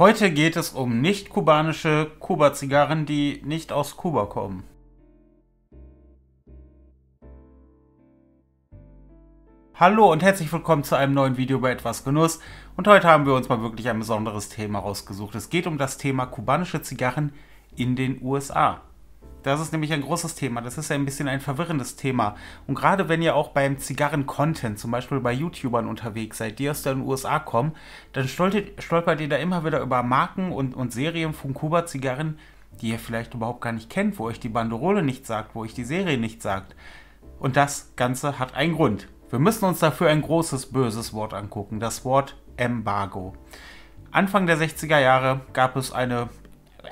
Heute geht es um nicht-kubanische Kuba-Zigarren, die nicht aus Kuba kommen. Hallo und herzlich willkommen zu einem neuen Video über etwas Genuss. Und heute haben wir uns mal wirklich ein besonderes Thema rausgesucht. Es geht um das Thema kubanische Zigarren in den USA. Das ist nämlich ein großes Thema. Das ist ja ein bisschen ein verwirrendes Thema. Und gerade wenn ihr auch beim Zigarren-Content, zum Beispiel bei YouTubern unterwegs seid, die aus den USA kommen, dann stolpert, ihr da immer wieder über Marken und, und Serien von Kuba-Zigarren, die ihr vielleicht überhaupt gar nicht kennt, wo euch die Banderole nicht sagt, wo euch die Serie nicht sagt. Und das Ganze hat einen Grund. Wir müssen uns dafür ein großes, böses Wort angucken. Das Wort Embargo. Anfang der 60er Jahre gab es eine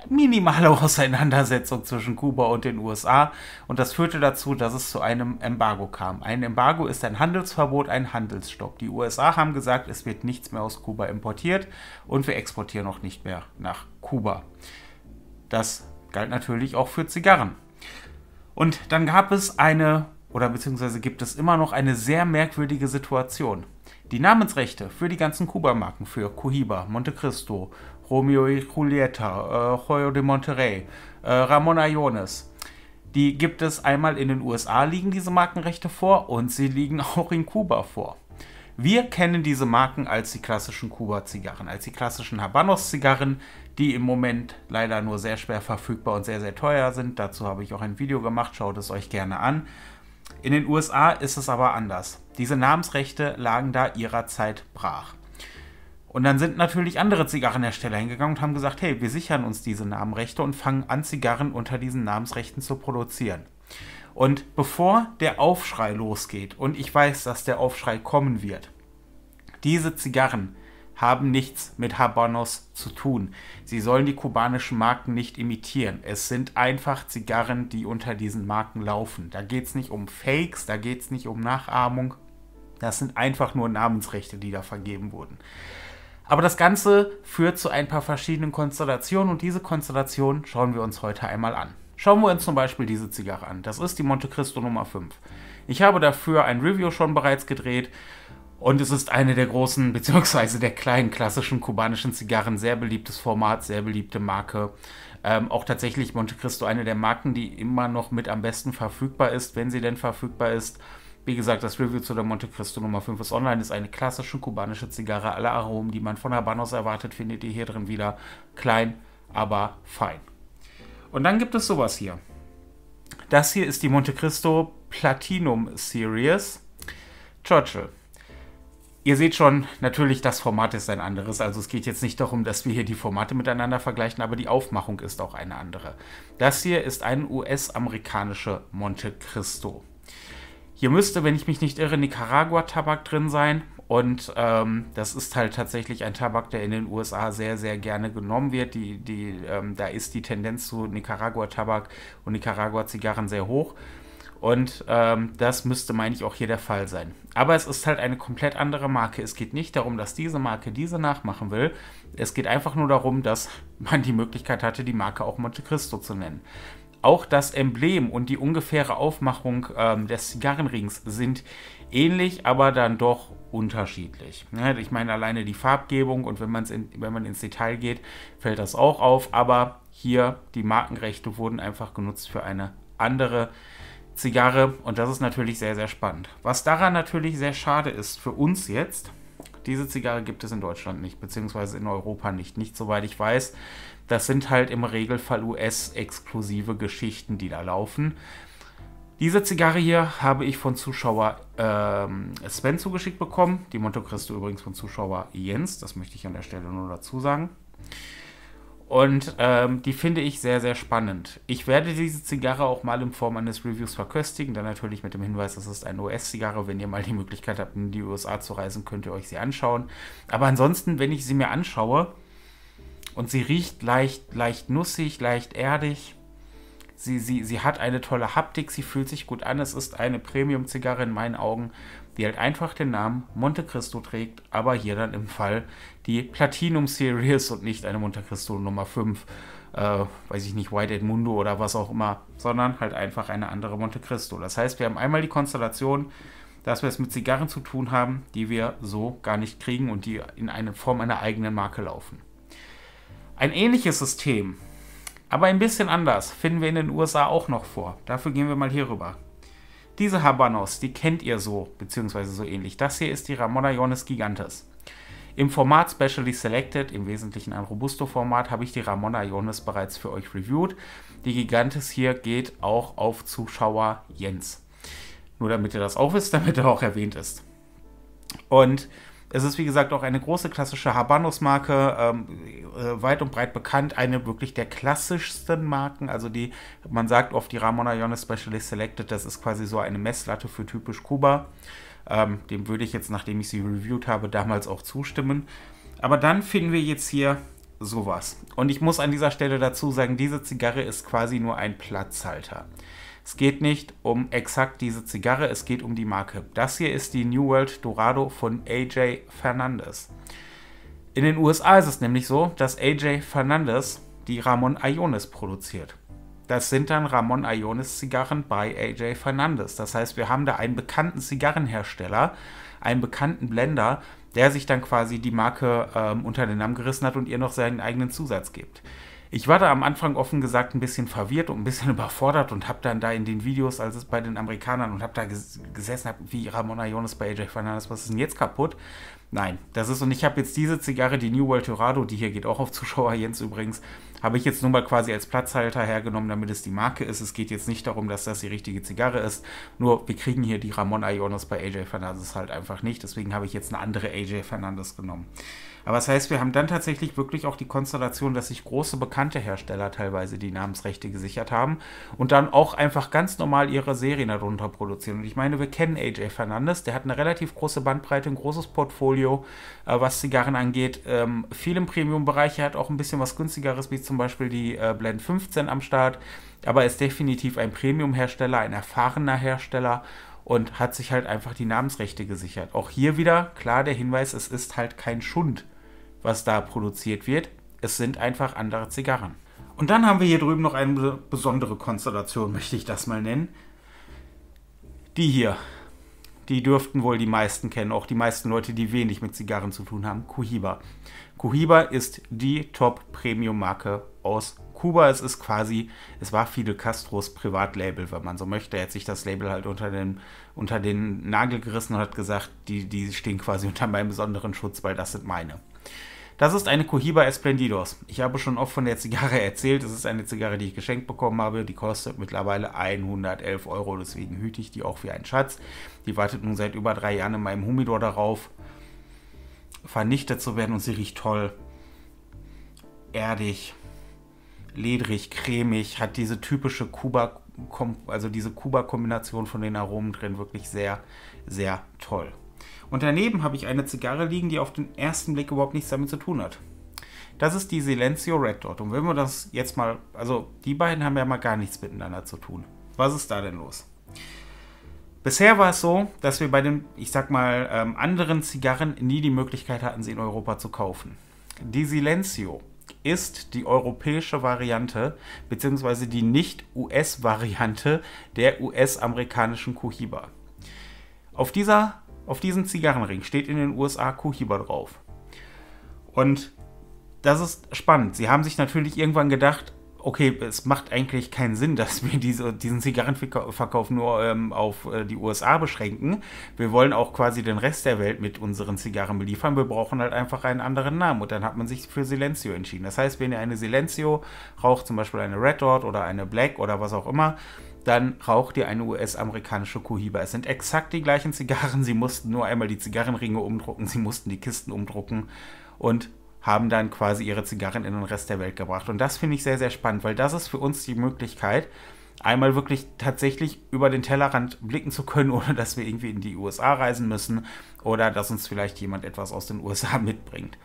minimale Auseinandersetzung zwischen Kuba und den USA und das führte dazu, dass es zu einem Embargo kam. Ein Embargo ist ein Handelsverbot, ein Handelsstopp. Die USA haben gesagt, es wird nichts mehr aus Kuba importiert und wir exportieren auch nicht mehr nach Kuba. Das galt natürlich auch für Zigarren. Und dann gab es eine, oder beziehungsweise gibt es immer noch eine sehr merkwürdige Situation. Die Namensrechte für die ganzen Kuba-Marken, für Cohiba, Monte Cristo, Romeo y Julieta, äh, Joyo de Monterrey, äh, Ramon Ayones. Die gibt es einmal in den USA liegen diese Markenrechte vor und sie liegen auch in Kuba vor. Wir kennen diese Marken als die klassischen Kuba-Zigarren, als die klassischen Habanos-Zigarren, die im Moment leider nur sehr schwer verfügbar und sehr, sehr teuer sind. Dazu habe ich auch ein Video gemacht, schaut es euch gerne an. In den USA ist es aber anders. Diese Namensrechte lagen da ihrer Zeit brach. Und dann sind natürlich andere Zigarrenhersteller hingegangen und haben gesagt, hey, wir sichern uns diese Namenrechte und fangen an, Zigarren unter diesen Namensrechten zu produzieren. Und bevor der Aufschrei losgeht, und ich weiß, dass der Aufschrei kommen wird, diese Zigarren haben nichts mit Habanos zu tun. Sie sollen die kubanischen Marken nicht imitieren. Es sind einfach Zigarren, die unter diesen Marken laufen. Da geht es nicht um Fakes, da geht es nicht um Nachahmung. Das sind einfach nur Namensrechte, die da vergeben wurden. Aber das Ganze führt zu ein paar verschiedenen Konstellationen und diese Konstellation schauen wir uns heute einmal an. Schauen wir uns zum Beispiel diese Zigarre an. Das ist die Monte Cristo Nummer 5. Ich habe dafür ein Review schon bereits gedreht und es ist eine der großen bzw. der kleinen klassischen kubanischen Zigarren. Sehr beliebtes Format, sehr beliebte Marke. Ähm, auch tatsächlich Monte Cristo eine der Marken, die immer noch mit am besten verfügbar ist, wenn sie denn verfügbar ist. Wie gesagt, das Review zu der Monte Cristo Nummer 5 ist online, ist eine klassische kubanische Zigarre. Alle Aromen, die man von Habanos erwartet, findet ihr hier drin wieder. Klein, aber fein. Und dann gibt es sowas hier. Das hier ist die Monte Cristo Platinum Series Churchill. Ihr seht schon, natürlich, das Format ist ein anderes. Also es geht jetzt nicht darum, dass wir hier die Formate miteinander vergleichen, aber die Aufmachung ist auch eine andere. Das hier ist ein US-amerikanischer Monte Cristo. Hier müsste, wenn ich mich nicht irre, Nicaragua-Tabak drin sein. Und ähm, das ist halt tatsächlich ein Tabak, der in den USA sehr, sehr gerne genommen wird. Die, die, ähm, da ist die Tendenz zu Nicaragua-Tabak und Nicaragua-Zigarren sehr hoch. Und ähm, das müsste, meine ich, auch hier der Fall sein. Aber es ist halt eine komplett andere Marke. Es geht nicht darum, dass diese Marke diese nachmachen will. Es geht einfach nur darum, dass man die Möglichkeit hatte, die Marke auch Monte Cristo zu nennen. Auch das Emblem und die ungefähre Aufmachung ähm, des Zigarrenrings sind ähnlich, aber dann doch unterschiedlich. Ja, ich meine, alleine die Farbgebung und wenn, in, wenn man ins Detail geht, fällt das auch auf, aber hier die Markenrechte wurden einfach genutzt für eine andere Zigarre und das ist natürlich sehr, sehr spannend. Was daran natürlich sehr schade ist für uns jetzt, diese Zigarre gibt es in Deutschland nicht, beziehungsweise in Europa nicht. Nicht soweit ich weiß. Das sind halt im Regelfall US-exklusive Geschichten, die da laufen. Diese Zigarre hier habe ich von Zuschauer ähm, Sven zugeschickt bekommen. Die Monte Cristo übrigens von Zuschauer Jens. Das möchte ich an der Stelle nur dazu sagen. Und ähm, die finde ich sehr, sehr spannend. Ich werde diese Zigarre auch mal in Form eines Reviews verköstigen. Dann natürlich mit dem Hinweis, das ist eine US-Zigarre. Wenn ihr mal die Möglichkeit habt, in die USA zu reisen, könnt ihr euch sie anschauen. Aber ansonsten, wenn ich sie mir anschaue und sie riecht leicht, leicht nussig, leicht erdig. Sie, sie, sie hat eine tolle Haptik, sie fühlt sich gut an. Es ist eine Premium-Zigarre in meinen Augen die halt einfach den Namen Monte Cristo trägt, aber hier dann im Fall die Platinum Series und nicht eine Monte Cristo Nummer 5, äh, weiß ich nicht, White Edmundo oder was auch immer, sondern halt einfach eine andere Monte Cristo. Das heißt, wir haben einmal die Konstellation, dass wir es mit Zigarren zu tun haben, die wir so gar nicht kriegen und die in eine Form einer eigenen Marke laufen. Ein ähnliches System, aber ein bisschen anders, finden wir in den USA auch noch vor. Dafür gehen wir mal hier rüber. Diese Habanos, die kennt ihr so, beziehungsweise so ähnlich. Das hier ist die Ramona Ionis Gigantes. Im Format Specially Selected, im Wesentlichen ein Robusto-Format, habe ich die Ramona Ionis bereits für euch reviewed. Die Gigantes hier geht auch auf Zuschauer Jens. Nur damit ihr das auch wisst, damit er auch erwähnt ist. Und es ist wie gesagt auch eine große klassische Habanos-Marke, ähm, äh, weit und breit bekannt, eine wirklich der klassischsten Marken. Also die, man sagt oft die Ramona Ionis Specialist Selected, das ist quasi so eine Messlatte für typisch Kuba. Ähm, dem würde ich jetzt, nachdem ich sie reviewed habe, damals auch zustimmen. Aber dann finden wir jetzt hier sowas. Und ich muss an dieser Stelle dazu sagen, diese Zigarre ist quasi nur ein Platzhalter. Es geht nicht um exakt diese Zigarre, es geht um die Marke. Das hier ist die New World Dorado von AJ Fernandez. In den USA ist es nämlich so, dass AJ Fernandez die Ramon Iones produziert. Das sind dann Ramon Iones Zigarren bei AJ Fernandez. Das heißt, wir haben da einen bekannten Zigarrenhersteller, einen bekannten Blender, der sich dann quasi die Marke ähm, unter den Namen gerissen hat und ihr noch seinen eigenen Zusatz gibt. Ich war da am Anfang offen gesagt ein bisschen verwirrt und ein bisschen überfordert und habe dann da in den Videos, als es bei den Amerikanern und habe da ges gesessen, hab, wie Ramona Jonas bei AJ Fernandez, was ist denn jetzt kaputt? Nein, das ist und ich habe jetzt diese Zigarre, die New World Dorado, die hier geht auch auf Zuschauer Jens übrigens, habe ich jetzt nur mal quasi als Platzhalter hergenommen, damit es die Marke ist. Es geht jetzt nicht darum, dass das die richtige Zigarre ist. Nur wir kriegen hier die Ramon Ionos bei AJ Fernandez halt einfach nicht. Deswegen habe ich jetzt eine andere AJ Fernandez genommen. Aber das heißt, wir haben dann tatsächlich wirklich auch die Konstellation, dass sich große bekannte Hersteller teilweise die Namensrechte gesichert haben und dann auch einfach ganz normal ihre Serien darunter produzieren. Und ich meine, wir kennen AJ Fernandez, der hat eine relativ große Bandbreite, ein großes Portfolio, äh, was Zigarren angeht. Ähm, viel im Premium-Bereich, er hat auch ein bisschen was günstigeres, wie zum Beispiel die äh, Blend 15 am Start, aber ist definitiv ein Premium-Hersteller, ein erfahrener Hersteller und hat sich halt einfach die Namensrechte gesichert. Auch hier wieder klar der Hinweis, es ist halt kein Schund was da produziert wird. Es sind einfach andere Zigarren. Und dann haben wir hier drüben noch eine besondere Konstellation, möchte ich das mal nennen. Die hier. Die dürften wohl die meisten kennen, auch die meisten Leute, die wenig mit Zigarren zu tun haben. Cohiba. Cohiba ist die Top-Premium-Marke aus Kuba. Es ist quasi, es war Fidel Castros Privatlabel, wenn man so möchte. Er hat sich das Label halt unter den, unter den Nagel gerissen und hat gesagt, die, die stehen quasi unter meinem besonderen Schutz, weil das sind meine. Das ist eine Cohiba Esplendidos. Ich habe schon oft von der Zigarre erzählt. Es ist eine Zigarre, die ich geschenkt bekommen habe. Die kostet mittlerweile 111 Euro. Deswegen hüte ich die auch wie ein Schatz. Die wartet nun seit über drei Jahren in meinem Humidor darauf, vernichtet zu werden. Und sie riecht toll. Erdig, ledrig, cremig. Hat diese typische Kuba, also diese Kuba-Kombination von den Aromen drin. Wirklich sehr, sehr toll. Und daneben habe ich eine Zigarre liegen, die auf den ersten Blick überhaupt nichts damit zu tun hat. Das ist die Silencio Red Dot. Und wenn wir das jetzt mal, also die beiden haben ja mal gar nichts miteinander zu tun. Was ist da denn los? Bisher war es so, dass wir bei den, ich sag mal, ähm, anderen Zigarren nie die Möglichkeit hatten, sie in Europa zu kaufen. Die Silencio ist die europäische Variante, beziehungsweise die Nicht-US-Variante der US-amerikanischen Cohiba. Auf dieser auf diesem Zigarrenring steht in den USA Cohiba drauf. Und das ist spannend. Sie haben sich natürlich irgendwann gedacht, okay, es macht eigentlich keinen Sinn, dass wir diese, diesen Zigarrenverkauf nur ähm, auf äh, die USA beschränken. Wir wollen auch quasi den Rest der Welt mit unseren Zigarren beliefern. Wir brauchen halt einfach einen anderen Namen. Und dann hat man sich für Silencio entschieden. Das heißt, wenn ihr eine Silencio raucht, zum Beispiel eine Red Dot oder eine Black oder was auch immer, dann raucht ihr eine US-amerikanische Cohiba. Es sind exakt die gleichen Zigarren. Sie mussten nur einmal die Zigarrenringe umdrucken, sie mussten die Kisten umdrucken und haben dann quasi ihre Zigarren in den Rest der Welt gebracht. Und das finde ich sehr, sehr spannend, weil das ist für uns die Möglichkeit, einmal wirklich tatsächlich über den Tellerrand blicken zu können, ohne dass wir irgendwie in die USA reisen müssen oder dass uns vielleicht jemand etwas aus den USA mitbringt.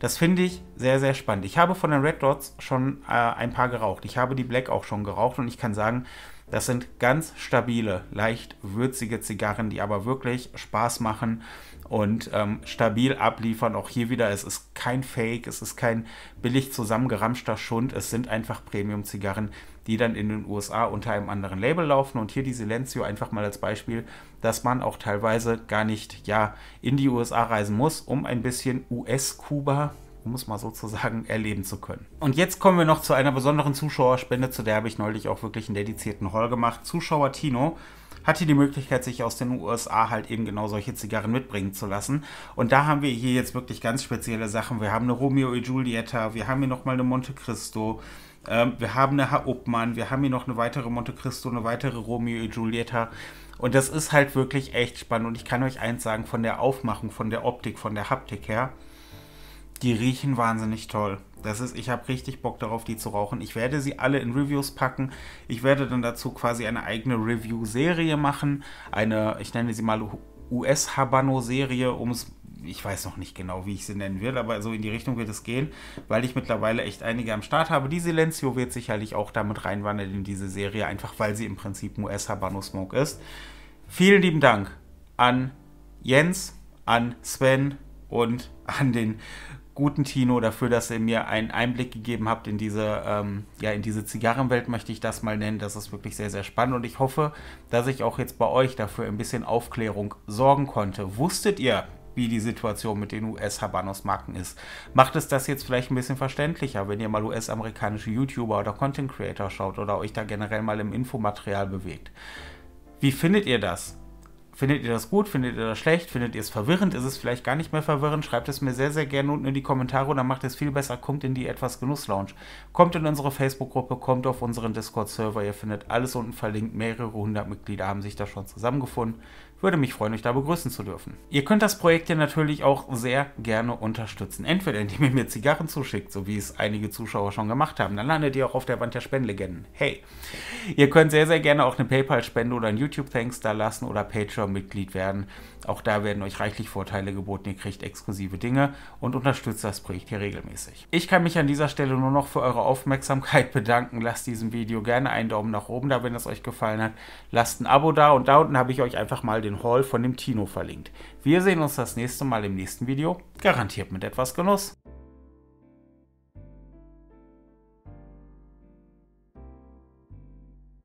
Das finde ich sehr, sehr spannend. Ich habe von den Red Dots schon äh, ein paar geraucht. Ich habe die Black auch schon geraucht und ich kann sagen, das sind ganz stabile, leicht würzige Zigarren, die aber wirklich Spaß machen und ähm, stabil abliefern. Auch hier wieder, es ist kein Fake, es ist kein billig zusammengeramschter Schund, es sind einfach Premium-Zigarren, die dann in den USA unter einem anderen Label laufen. Und hier die Silencio einfach mal als Beispiel, dass man auch teilweise gar nicht ja, in die USA reisen muss, um ein bisschen US-Kuba um es mal sozusagen erleben zu können. Und jetzt kommen wir noch zu einer besonderen Zuschauerspende, zu der habe ich neulich auch wirklich einen dedizierten Haul gemacht. Zuschauer Tino hatte die Möglichkeit, sich aus den USA halt eben genau solche Zigarren mitbringen zu lassen. Und da haben wir hier jetzt wirklich ganz spezielle Sachen. Wir haben eine Romeo e Giulietta, wir haben hier nochmal eine Monte Cristo, ähm, wir haben eine Herr Uppmann, wir haben hier noch eine weitere Monte Cristo, eine weitere Romeo e Giulietta. Und das ist halt wirklich echt spannend. Und ich kann euch eins sagen, von der Aufmachung, von der Optik, von der Haptik her, die riechen wahnsinnig toll. Das ist, ich habe richtig Bock darauf, die zu rauchen. Ich werde sie alle in Reviews packen. Ich werde dann dazu quasi eine eigene Review-Serie machen. Eine, ich nenne sie mal US-Habano-Serie, um es ich weiß noch nicht genau, wie ich sie nennen will, aber so in die Richtung wird es gehen, weil ich mittlerweile echt einige am Start habe. Die Silencio wird sicherlich auch damit reinwandern in diese Serie, einfach weil sie im Prinzip ein US-Habano Smoke ist. Vielen lieben Dank an Jens, an Sven und an den guten Tino dafür, dass ihr mir einen Einblick gegeben habt in diese, ähm, ja, in diese Zigarrenwelt, möchte ich das mal nennen. Das ist wirklich sehr, sehr spannend und ich hoffe, dass ich auch jetzt bei euch dafür ein bisschen Aufklärung sorgen konnte. Wusstet ihr, wie die Situation mit den US-Habanos-Marken ist. Macht es das jetzt vielleicht ein bisschen verständlicher, wenn ihr mal US-amerikanische YouTuber oder Content Creator schaut oder euch da generell mal im Infomaterial bewegt. Wie findet ihr das? Findet ihr das gut? Findet ihr das schlecht? Findet ihr es verwirrend? Ist es vielleicht gar nicht mehr verwirrend? Schreibt es mir sehr, sehr gerne unten in die Kommentare dann macht es viel besser. Kommt in die Etwas Genuss Lounge. Kommt in unsere Facebook-Gruppe, kommt auf unseren Discord-Server. Ihr findet alles unten verlinkt. Mehrere hundert Mitglieder haben sich da schon zusammengefunden. Würde mich freuen, euch da begrüßen zu dürfen. Ihr könnt das Projekt hier natürlich auch sehr gerne unterstützen. Entweder indem ihr mir Zigarren zuschickt, so wie es einige Zuschauer schon gemacht haben. Dann landet ihr auch auf der Wand der Spendenlegenden. Hey! Ihr könnt sehr, sehr gerne auch eine PayPal-Spende oder ein YouTube-Thanks da lassen oder Patreon-Mitglied werden. Auch da werden euch reichlich Vorteile geboten. Ihr kriegt exklusive Dinge und unterstützt das Projekt hier regelmäßig. Ich kann mich an dieser Stelle nur noch für eure Aufmerksamkeit bedanken. Lasst diesem Video gerne einen Daumen nach oben da, wenn es euch gefallen hat. Lasst ein Abo da und da unten habe ich euch einfach mal den den Haul von dem Tino verlinkt. Wir sehen uns das nächste Mal im nächsten Video, garantiert mit etwas Genuss.